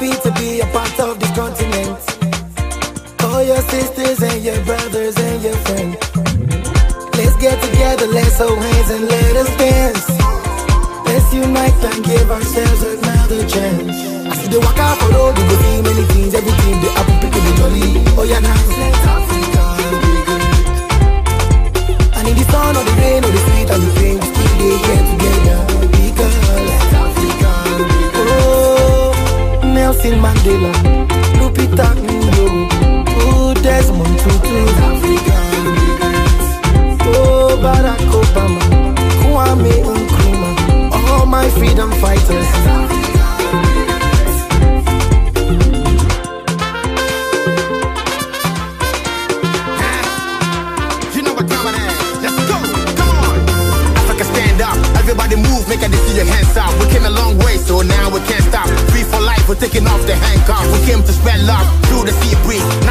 happy to be a part of this continent. All your sisters and your brothers and your friends. Let's get together, let's hold hands and let us dance. Let's unite and give ourselves another chance. I see the walk out for go see many Nelson Mandela, Lupita Nyong'o, oh Desmond Tutu. Oh Barack Obama, Kwame Nkrumah, all my freedom fighters. You know what time it is. Let's go. Come on. Africa stand up. Everybody move. Make a decision. Hands up. We came a long way, so now we can't taking off the handcuffs. We came to spread love through the sea breeze.